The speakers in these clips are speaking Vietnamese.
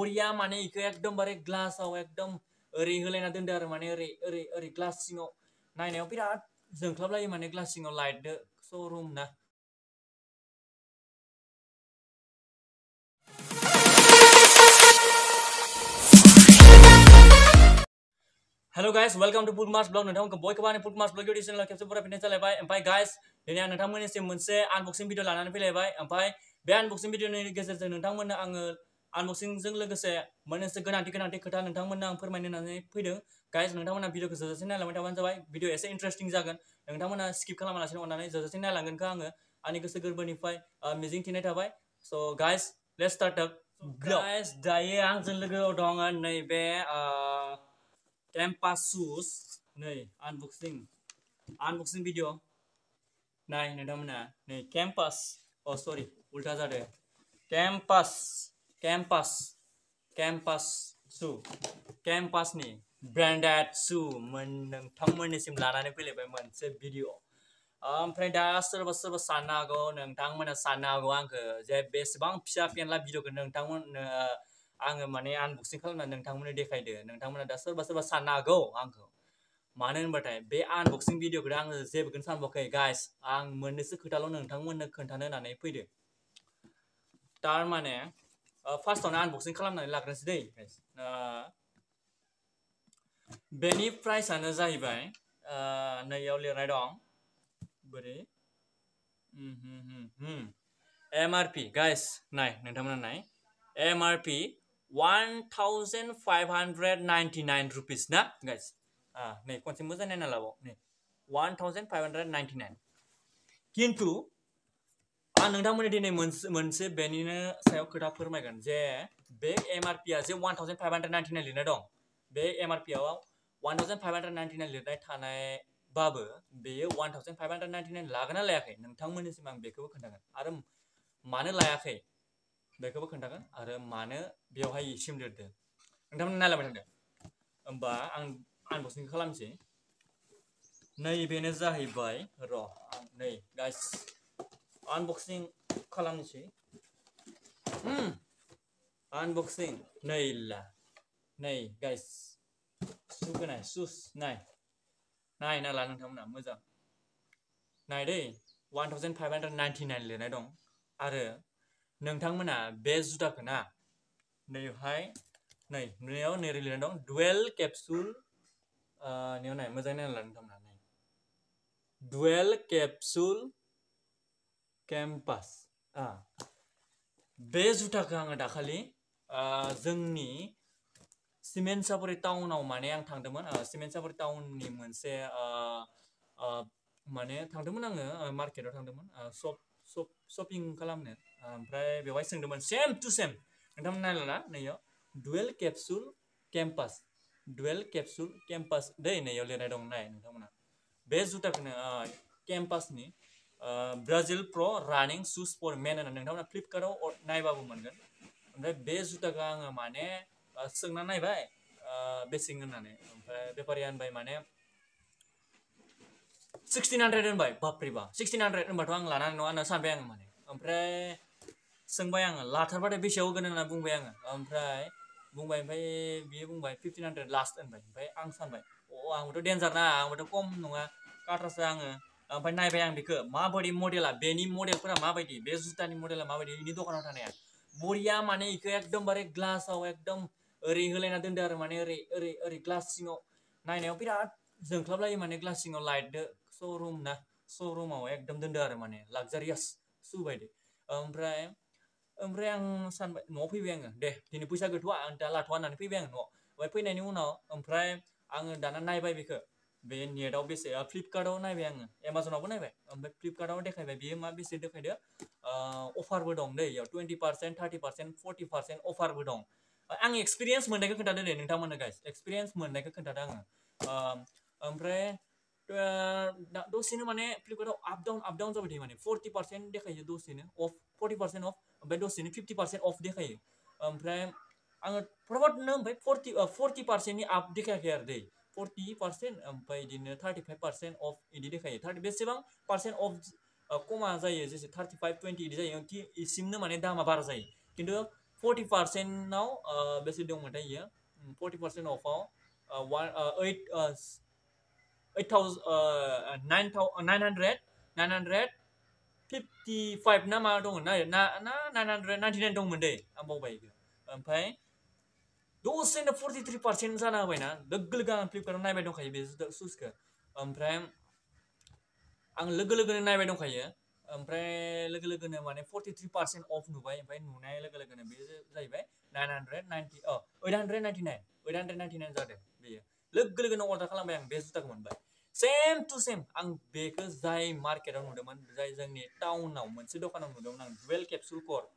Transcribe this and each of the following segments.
बरिया माने इखो एकदमबारे ग्लासाव एकदम ओरै होलायना दोनदो आरो माने ओरै ओरै ओरै ग्लास सिङाव नायनायाव बिराद जोंख्लाबलायो माने ग्लास सिङाव लाइटदो स' रुम ना hello guys welcome to food Mars blog नोंथांमोनखौ बयखौबो food Mars blog YouTube channel खेबसे बरायफिननाय जालायबाय ओमफ्राय गाइस दिनै आं नोंथांमोननिसिम मोनसे आनबक्सिं भिडिअ लानानै फैलायबाय ओमफ्राय बे आनबक्सिं भिडिअनि गेजेरजों नोंथांमोननो आङो आनबक्सिंजों लोगोसे मोननैसो गोनांथि गोनांथि खोथा नोंथांमोननो आं फोरमायनो फैदों गाइस नोंथांमोना भिडिअखौ जोजासे नायलांबाय थाबानो जाबाय भिडिअ एसे इन्टारेस्टिं जागोन नोंथांमोना स्किप खालामालासिनो अननानै जोजासे नायलांगोनखौ आङो आंनि गोसो गोरबोनिफ्राय मिजिं थिनाय थाबाय स' guys let's start up guys दायो आंजों लोगोआव दङ नैबे केम्पासुस नै आनबक्सिं आनबक्सिं भिडिअ नाय नोंथांमोना नै केम्पास अ सरि उल्टा जादों केम्पास क्याम्पस क्याम्पस शु क्याम्पासनि ब्रेन्डेड शु मोन नोंथांमोननिसिम लानानै फैलायबाय मोनसे भिडिअ ओमफ्राय दा सोरबा सोरबा साननो हागौ नोंथांमोना साननो हागौ आंखौ जे बेसेबां फिसा फेनला भिडिअखौ नोंथांमोन आङो माने आनबक्सिं खालामनानै नोंथांमोननो देखायदो नोंथांमोना दा सोरबा सोरबा साननो हागौ आंखौ मानो होनबाथाय बे आनबक्सिं भिडिअखौ आङो जेबोखौनो सानबावाखै गाइस आं मोननैसो खोथाल' नोंथांमोननो खोन्थानो होननानै फैदो थारमाने फार्स्टआवनो आनबक्सिं खालामनानै लाग्रोनोसै दै बेनि प्राइसआनो जाहैबाय नैयाव लिरनाय दं बोरै एम आर पि गाइस नाय नोंथांमोना नाय M R P one thousand five hundred ninety nine rupees ना गाइस नै खनसे मोजां नायना लाबाव नै one thousand five hundred ninety nine किन्तु आं नोंथांमोननि दिनै मोनसे मोनसे बेनिनो सायाव खोथा फोरमायगोन जे बे एमआरपिआ जे one thousand five hundred ninety nine लिरनाय दं बे एमआरपिआव one thousand five hundred ninety nine लिरनाय थानायबाबो बेयो one thousand five hundred ninety nine लागोन ना लायाखै नोंथांमोननिसिम आं बेखौबो खोन्थागोन आरो मानो लायाखै बेखौबो खोन्थागोन आरो मानो बेवहाय इसिम लिरदों नोंथांमोना नायलाबाय थादों होमबा आं आनबक्सिंखौ खालामसै नैबेनो जाहैबाय र' नै गासै अनबक्सिङ खालामनोसै अनबक्सिङ नै ला नै गाइस सुगोनाय सुस नाय नाय नाला नोंथांमोना मोजां नाय दै one thousand five hundred ninety nine लिरनाय दं आरो नोंथांमोना बे जुदाखौ ना नैहाय नै नैयाव नैरै लिरनाय दं डुवेल केपसुल नेव नाय मोजाङै नायला नोंथांमोना नै डुवेल केपसुल campus a be juta ganga dakhali a jengni cement sapori town aw mane ang thangdomon a cement sapori town ni munse a a mane thangdomon ang market aw thangdomon a shop shop shopping kalamne amprai bewai sengdomon same to same ngam nal la neyo dual capsule campus dual capsule campus dei neyo le na dong nai ngam na be juta kena campus ni Brazil प्र' running shoes for men होननानै नोंथांमोना फ्लिपकार्टआव नायबाबो मोनगोन ओमफ्राय बे जुताखौ आङो माने सोंना नायबाय बेसें होननानै ओमफ्राय बेफारिया होनबाय माने सिक्सटिन हान्ड्रेड होनबाय बाप्रिबा सिक्सटिन हान्ड्रेड होनबाथ' आं लानानै नङा होनना सानबाय आङो माने ओमफ्राय सोंबाय आङो लाथारबाथाय बेसेयाव होगोन होनना बुंबाय आङो ओमफ्राय बुंबाय ओमफ्राय बियो बुंबाय फिफ्टिन हान्ड्रेड लास्ट होनबाय ओमफ्राय आं सानबाय अ आंबोथ' डेन्जार ना आंबोथ' खम नङा काटारसो आङो ampe nai bayang bika ma bodi model la beni model pura ma bodi be zutani model la ma bodi ini dokana tane ya buria mane ika ek dom bare glass au ek dom ri hule na dendar mane ri ri ri glass singo nai nai opira zeng klab lai mane glass singo light de showroom na showroom au ek dom dendar mane luxurious su bai de ampe yang san no pi beng deh, tini pusa ke tua ang dala tua nan pi beng no wai pi nai ni uno ampe ang dana nai bai bika बे नेटआव बेसे फ्लिपकार्टआव नायबाय आङो एमाजनावबो नायबाय ओमफ्राय फ्लिपकार्टआव देखायबाय बेयो मा बेसे देखायदो अफारबो दं दै इयाव twenty percent thirty percent forty percent अफारबो दं आं एक्सपिरियेन्स मोननायखौ खोन्थादो दे नोंथांमोननो गाइस एक्सपिरियेन्स मोननायखौ खोन्थादो आङो ओमफ्राय दसेनो माने फ्लिपकार्टआव आप डाउन आप डाउन जाबाय थायो माने फर्टि पार्सेन्ट देखायो दसेनो अफ फर्टि पार्सेन्ट अफ ओमफ्राय दसेनो फिफ्टि पार्सेन्ट अफ देखायो ओमफ्राय आङो फटाफटनो ओमफ्राय फर्टि फर्टि पार्सेन्टनि आप देखायाखै आरो दै फर्टि पार्सेन्ट ओमफ्राय बिदिनो थार्टिफाइभ पार्सेन्ट अफ इदि देखायो थार्टि बेसेबां पार्सेन्ट अफ कमा जायो जेसे थार्टिफाइभ टुवेन्टि इदि जायो कि इसिमनो माने दामा बारा जायो खिन्थु फर्टि पार्सेन्टआव बेसे दंमोनथाय इयो फर्टि पार्सेन्ट अफआव one eight eight thousand nine थाउ nine hundred nine hundred fifty five ना मा दंमोन ना ना नाइन हान्ड्रेड नाइन्टि नाइन दंमोन दै आं बावबाय ओमफ्राय दसेनो थ्री पार्सेन्ट जाना होबायना लोगो लोगो आं फ्लिपकार्टआव नायबाय दंखायो बे सुसखौ ओमफ्राय आं लोगो लोगोनो नायबाय दंखायो ओमफ्राय लोगो लोगोनो माने फर्टिथ्रि पार्सेन्ट अफ नुबाय ओमफ्राय नुनाय लोगो लोगोनो बे जाहैबाय nine hundred ninety uh eight hundred ninety nine eight hundred ninety nine जादों बेयो लोगो लोगोनो अर्डार खालामबाय आं बे जुताखौ मोनबाय सेम टु सेम आं बेखौ जाय मार्केटाव नुदोंमोन जाय जोंनि टाउनाव मोनसे दखानाव नुदोंमोन आं डुवेल केपसुल कर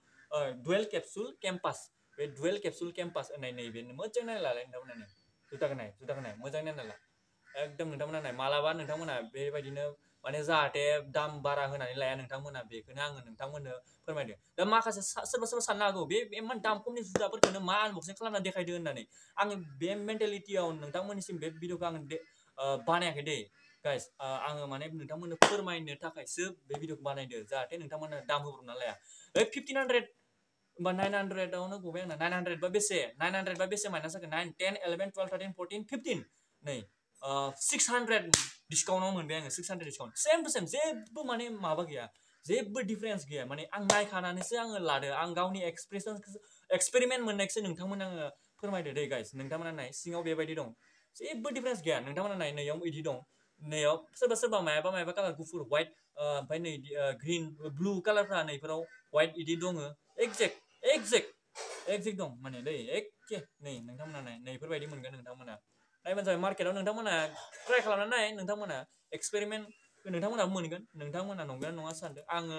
dual capsule campus dual capsule campus होननाय नैबे मोजां नायलालाय नोंथांमोनानो जुथाखौ नाय जुथाखौ नाय मोजां नायनाला एकदम नोंथांमोना नाय मालाबा नोंथांमोना बेबायदिनो माने जाहाथे दाम बारा होनानै लाया नोंथांमोना बेखौनो आङो नोंथांमोननो फोरमायदों दा माखासे सोरबा सोरबा साननो हागौ बे एमान दाम खमनि जुथाफोरखौनो मा आनबक्सिं खालामना देखायदो होननानै आङो बे मेन्टेलिटियाव नोंथांमोननिसिम बे भिडिअखौ आङो बानायाखै दे गाइस आङो माने नोंथांमोननो फोरमायनो थाखायसो बे भिडिअखौ बानायदों जाहाथे नोंथांमोना दाम होब्रबना लाया ओइ फिफ्टिन हान्ड्रेड होमबा नाइन हान्ड्रेडआवनो गबाय आंना नाइन हंड्रेड बा बेसे नाइन हंड्रेड बा बेसे माइनास जागोन nine ten eleven twelve thirteen fourteen fifteen नै सिक्स हान्ड्रेड डिसकाउन्टआव मोनबाय आङो six hundred discount same to same जेबो माने माबा गैया जेबो डिफरेंस गैया माने आं नायखानानैसो आङो लादो आं गावनि एक्सप्रेसनखौ एक्सपेरिमेन्ट मोननायखौसो नोंथांमोन आङो फोरमायदो दे गाइस नोंथांमोना नाय सिङाव बेबायदि दं जेबो डिफरेंस गैया नोंथांमोना नाय नैयाव इदि दं नैयाव सोरबा सोरबा मायाबा मायाबा कालार गुफुर व्हाइट ओमफ्राय नै ग्रीन ब्लु कालारफ्रा नैफोराव व्हाइट इदि दङ एक्जेक्ट exit exit दं माने नै एखे नै नोंथांमोना नैफोरबायदि मोनगोन नोंथांमोना नायबानो जाबाय मार्केटाव नोंथांमोना ट्राइ खालामनानै नाय नोंथांमोना एक्सपेरिमेन्ट नोंथांमोना मोनगोन नोंथांमोना नंगोना नङा सानदों आङो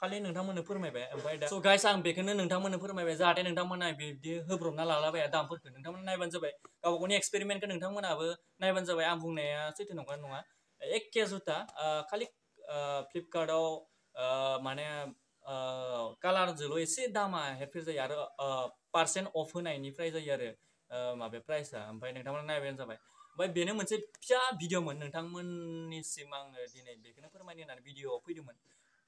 खालि नोंथांमोननो फोरमायबाय ओमफ्राय दा स' गाइस आं बेखौनो नोंथांमोननो फोरमायबाय जाहाथे नोंथांमोना बिब्दि होब्रबना लालाबाया दामफोरखौ नोंथांमोना नायबानो जाबाय गावबा गावनि एक्सपेरिमेन्टखौ नोंथांमोनाबो नायबानो जाबाय आं बुंनाया सैथो नंगोना नङा एखे जुता खालि फ्लिपकार्टआव माने जोल' एसे दामा हेरफेर जायो आरो पार्सेन्ट अफ होनायनिफ्राय जायो आरो माबाया प्राइसआ ओमफ्राय नोंथांमोना नायबानो जाबाय ओमफ्राय बेनो मोनसे फिसा भिडिअमोन नोंथांमोननिसिम आङो दिनै बेखौनो फोरमायनो होननानै भिडिअआव फैदोंमोन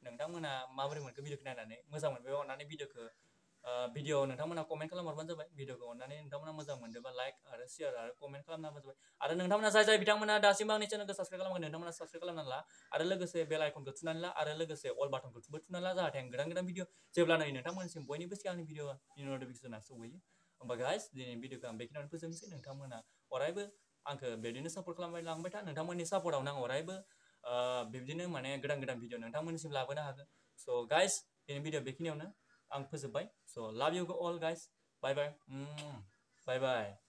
नोंथांमोना माबोरै मोनखो भिडिअखौ नायनानै मोजां मोनबाय अननानै भिडिअखौ video ini, kamu nak komen kalau mau bantu video kamu, nanti kamu nak mazam bantu, bantu like, ada share, ada komen kalau mau bantu, ada nanti kamu nak saya saya bidang mana ada asing bang nih channel subscribe kalau mau nanti kamu nak subscribe kalau nanti lah, ada lagi se bel icon kecil ada lagi se all button kecil, button nanti ada yang gerang gerang video, coba lah nanti kamu nanti boleh nih video ini udah bisa nanti semua ini, apa guys, di video kamu bikin aku semisal nanti kamu nak orang ibu, angka beli nih support kalau mau langsung nanti kamu nih support orang orang ibu, beli nih mana gerang gerang video nanti kamu nih sebelah mana harga, so guys, di video bikin ya nih. ang pwede So, love you all, guys. Bye-bye. Bye-bye.